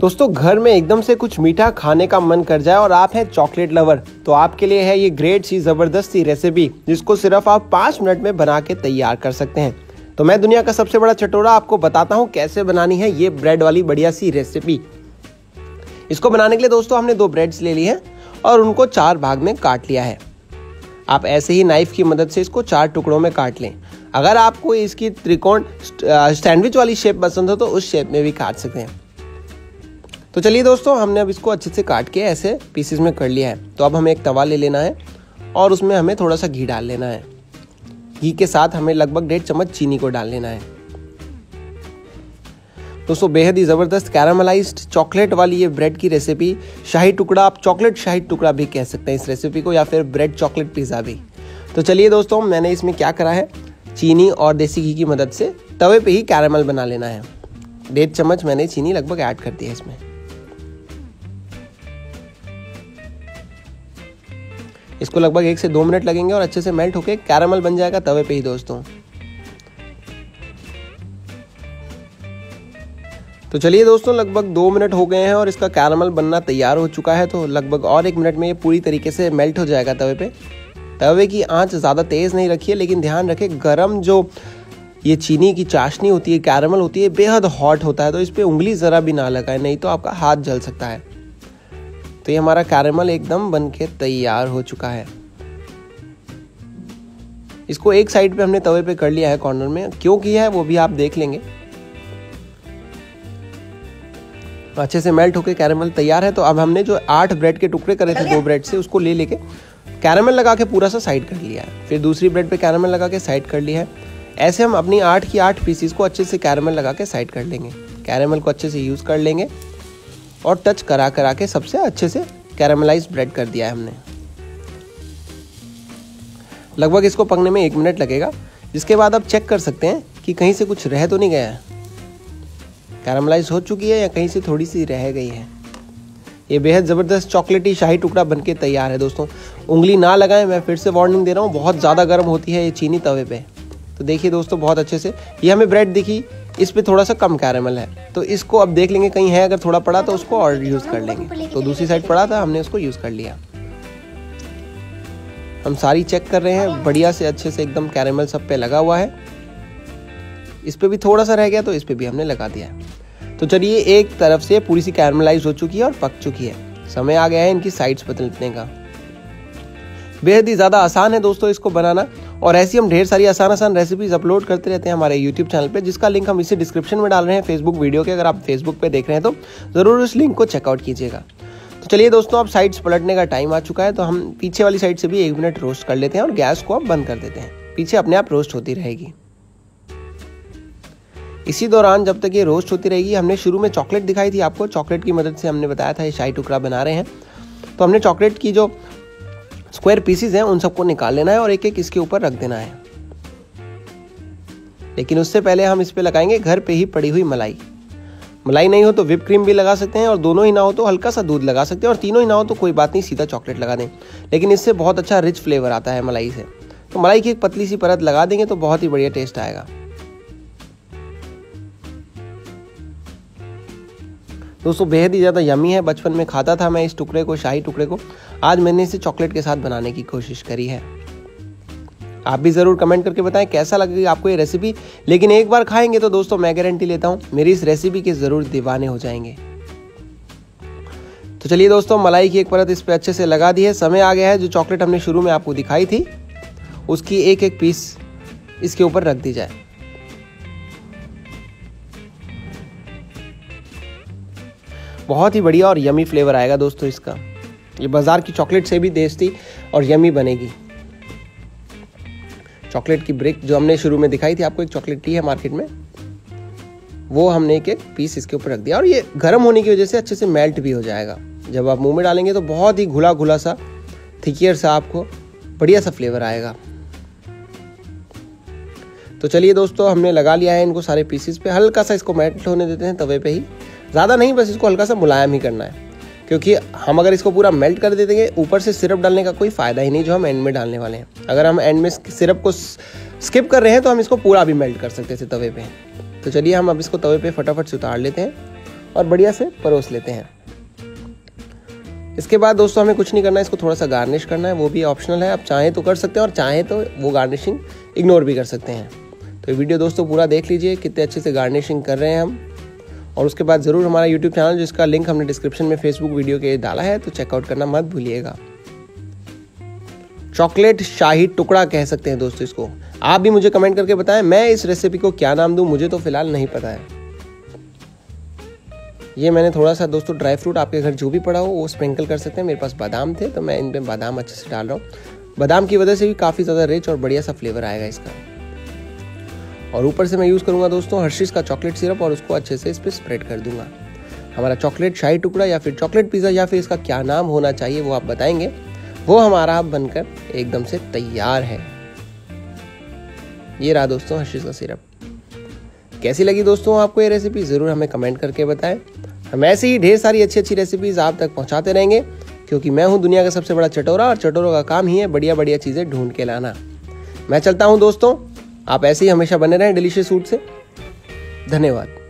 दोस्तों, घर में एकदम से कुछ मीठा खाने का मन कर जाए और आप हैं चॉकलेट लवर तो आपके लिए है ये ग्रेट सी ज़बरदस्त सी रेसिपी जिसको सिर्फ़ आप पाँच मिनट में बना के तैयार कर सकते हैं। तो मैं दुनिया का सबसे बड़ा चटोरा आपको बताता हूँ कैसे बनानी है ये ब्रेड वाली बढ़िया सी रेसिपी इसको बनाने के लिए दोस्तों, हमने दो ब्रेड्स ले ली है और उनको चार भाग में काट लिया है। आप ऐसे ही नाइफ की मदद से इसको चार टुकड़ों में काट लें। अगर आपको इसकी त्रिकोण सैंडविच वाली शेप पसंद हो तो उस शेप में भी काट सकते हैं। तो चलिए दोस्तों, हमने अब इसको अच्छे से काट के ऐसे पीसेस में कर लिया है। तो अब हमें एक तवा ले लेना है और उसमें हमें थोड़ा सा घी डाल लेना है। घी के साथ हमें लगभग डेढ़ चम्मच चीनी को डाल लेना है। दोस्तों, बेहद ही ज़बरदस्त कैरामलाइज्ड चॉकलेट वाली ये ब्रेड की रेसिपी शाही टुकड़ा, आप चॉकलेट शाही टुकड़ा भी कह सकते हैं इस रेसिपी को, या फिर ब्रेड चॉकलेट पिज़्ज़ा भी। तो चलिए दोस्तों, मैंने इसमें क्या करा है? चीनी और देसी घी की मदद से तवे पे ही कैरामल बना लेना है। डेढ़ चम्मच मैंने चीनी लगभग ऐड कर दी है इसमें। इसको लगभग एक से दो मिनट लगेंगे और अच्छे से मेल्ट होके कैरामल बन जाएगा तवे पे ही दोस्तों। तो चलिए दोस्तों, लगभग दो मिनट हो गए हैं और इसका कैरामल बनना तैयार हो चुका है तो लगभग और एक मिनट में ये पूरी तरीके से मेल्ट हो जाएगा तवे पे। तवे की आँच ज़्यादा तेज़ नहीं रखिए, लेकिन ध्यान रखें, गरम जो ये चीनी की चाशनी होती है, कैरामल होती है, बेहद हॉट होता है तो इस पर उंगली ज़रा भी ना लगाए, नहीं तो आपका हाथ जल सकता है। तो ये हमारा कैरेमल एकदम बन के तैयार हो चुका है। इसको एक साइड पे हमने तवे पे कर लिया है कॉर्नर में। क्यों किया है वो भी आप देख लेंगे। अच्छे से मेल्ट होकर कैरेमल तैयार है। तो अब हमने जो आठ ब्रेड के टुकड़े करे थे दो ब्रेड से उसको ले लेके कैरेमल लगा के पूरा सा साइड कर लिया है। फिर दूसरी ब्रेड पे कैरामल लगा के साइड कर लिया है। ऐसे हम अपनी आठ की आठ पीसीस को अच्छे से कैरामल लगा के साइड कर लेंगे। कैरेमल को अच्छे से यूज़ कर लेंगे। और टच करा करा के सबसे अच्छे से कैरामलाइज ब्रेड कर दिया है हमने। लगभग इसको पकने में एक मिनट लगेगा। जिसके बाद आप चेक कर सकते हैं कि कहीं से कुछ रह तो नहीं गया है। कैरामलाइज हो चुकी है या कहीं से थोड़ी सी रह गई है। ये बेहद ज़बरदस्त चॉकलेटी शाही टुकड़ा बनके तैयार है दोस्तों। उंगली ना लगाएँ, मैं फिर से वार्निंग दे रहा हूँ, बहुत ज़्यादा गर्म होती है ये चीनी तवे पे। तो देखिए दोस्तों, बहुत अच्छे से। ये हमें ब्रेड दिखी इस पर थोड़ा सा कम कैरामल है। तो इसको अब देख लेंगे, कहीं है अगर थोड़ा पड़ा तो उसको और यूज़ कर लेंगे। तो दूसरी साइड पड़ा था, हमने उसको यूज़ कर लिया। हम सारी चेक कर रहे हैं, बढ़िया से अच्छे से एकदम कैरामल सब पे लगा हुआ है। इस पर भी थोड़ा सा रह गया तो इस पर भी हमने लगा दिया तो चलिए, एक तरफ़ से पूरी सी कैरमलाइज हो चुकी है और पक चुकी है। समय आ गया है इनकी साइड्स बदलने का। बेहद ही ज़्यादा आसान है दोस्तों इसको बनाना। और ऐसी हम ढेर सारी आसान आसान रेसिपीज़ अपलोड करते रहते हैं हमारे यूट्यूब चैनल पे, जिसका लिंक हम इसे डिस्क्रिप्शन में डाल रहे हैं फेसबुक वीडियो के, अगर आप फेसबुक पे देख रहे हैं तो ज़रूर उस लिंक को चेकआउट कीजिएगा। तो चलिए दोस्तों, अब साइड्स पलटने का टाइम आ चुका है तो हम पीछे वाली साइड से भी एक मिनट रोस्ट कर लेते हैं और गैस को अब बंद कर देते हैं। पीछे अपने आप रोस्ट होती रहेगी। इसी दौरान जब तक ये रोस्ट होती रहेगी, हमने शुरू में चॉकलेट दिखाई थी आपको चॉकलेट की मदद से हमने बताया था ये शाही टुकड़ा बना रहे हैं। तो हमने चॉकलेट की जो स्क्वायर पीसीज हैं, उन सबको निकाल लेना है और एक एक इसके ऊपर रख देना है। लेकिन उससे पहले हम इस पर लगाएँगे घर पे ही पड़ी हुई मलाई। मलाई नहीं हो तो विप क्रीम भी लगा सकते हैं और दोनों ही ना हो तो हल्का सा दूध लगा सकते हैं और तीनों ही ना हो तो कोई बात नहीं, सीधा चॉकलेट लगा दें। लेकिन इससे बहुत अच्छा रिच फ्लेवर आता है मलाई से। तो मलाई की एक पतली सी परत लगा देंगे तो बहुत ही बढ़िया टेस्ट आएगा। दोस्तों, बेहद ही ज़्यादा यमी है। बचपन में खाता था मैं इस टुकड़े को, शाही टुकड़े को। आज मैंने इसे चॉकलेट के साथ बनाने की कोशिश करी है। आप भी ज़रूर कमेंट करके बताएँ, कैसा लगेगी आपको ये रेसिपी लेकिन एक बार खाएँगे तो दोस्तों, मैं गारंटी लेता हूँ, मेरी इस रेसिपी के ज़रूर दीवाने हो जाएँगे। तो चलिए दोस्तों, मलाई की एक परत इस पर अच्छे से लगा दी है। समय आ गया है, जो चॉकलेट हमने शुरू में आपको दिखाई थी, उसकी एक एक पीस इसके ऊपर रख दी जाए। बहुत ही बढ़िया और यमी फ्लेवर आएगा दोस्तों इसका। ये बाज़ार की चॉकलेट से भी टेस्टी और यमी बनेगी। चॉकलेट की ब्रिक जो हमने शुरू में दिखाई थी, आपको एक चॉकलेट टी है मार्केट में। वो हमने एक एक पीस इसके ऊपर रख दिया और ये गर्म होने की वजह से अच्छे से मेल्ट भी हो जाएगा। जब आप मुँह में डालेंगे तो बहुत ही घुला घुला सा थिकियर सा आपको बढ़िया सा फ्लेवर आएगा। तो चलिए दोस्तों, हमने लगा लिया है इनको सारे पीसेस पे। हल्का सा इसको मेल्ट होने देते हैं तवे पे ही। ज़्यादा नहीं, बस इसको हल्का सा मुलायम ही करना है। क्योंकि हम अगर इसको पूरा मेल्ट कर देंगे ऊपर से सिरप डालने का कोई फ़ायदा ही नहीं जो हम एंड में डालने वाले हैं। अगर हम एंड में सिरप को स्किप कर रहे हैं तो हम इसको पूरा भी मेल्ट कर सकते थे तवे पर तो चलिए, हम अब इसको तवे पर फटाफट से उतार लेते हैं और बढ़िया से परोस लेते हैं। इसके बाद दोस्तों, हमें कुछ नहीं करना है इसको थोड़ा सा गार्निश करना है। वो भी ऑप्शनल है, आप चाहें तो कर सकते हैं और चाहें तो वो गार्निशिंग इग्नोर भी कर सकते हैं। तो वीडियो दोस्तों पूरा देख लीजिए, कितने अच्छे से गार्निशिंग कर रहे हैं हम। और उसके बाद ज़रूर हमारा यूट्यूब चैनल जिसका लिंक हमने डिस्क्रिप्शन में फेसबुक वीडियो के डाला है तो चेकआउट करना मत भूलिएगा। चॉकलेट शाही टुकड़ा कह सकते हैं दोस्तों इसको। आप भी मुझे कमेंट करके बताएँ, मैं इस रेसिपी को क्या नाम दूँ, मुझे तो फ़िलहाल नहीं पता है। ये मैंने थोड़ा सा दोस्तों ड्राई फ्रूट आपके घर जो भी पड़ा हो, वो स्प्रिंकल कर सकते हैं। मेरे पास बादाम थे तो मैं इन पर बादाम अच्छे से डाल रहा हूँ। बादाम की वजह से भी काफ़ी ज़्यादा रिच और बढ़िया सा फ्लेवर आएगा इसका। और ऊपर से मैं यूज़ करूँगा दोस्तों हर्शीज़ का चॉकलेट सिरप और उसको अच्छे से इस पर स्प्रेड कर दूँगा। हमारा चॉकलेट शाही टुकड़ा या फिर चॉकलेट पिज़्ज़ा या फिर इसका क्या नाम होना चाहिए वो आप बताएँगे। वो हमारा बनकर एकदम से तैयार है। ये रहा दोस्तों हर्शीज़ का सिरप कैसी लगी दोस्तों आपको ये रेसिपी ज़रूर हमें कमेंट करके बताएँ। हम ऐसे ही ढेर सारी अच्छी अच्छी रेसिपीज़ आप तक पहुंचाते रहेंगे, क्योंकि मैं हूँ दुनिया का सबसे बड़ा चटोरा और चटोरों का काम ही है बढ़िया बढ़िया चीज़ें ढूंढ के लाना। मैं चलता हूँ दोस्तों। आप ऐसे ही हमेशा बने रहें डिलीशियस फ़ूड से। धन्यवाद।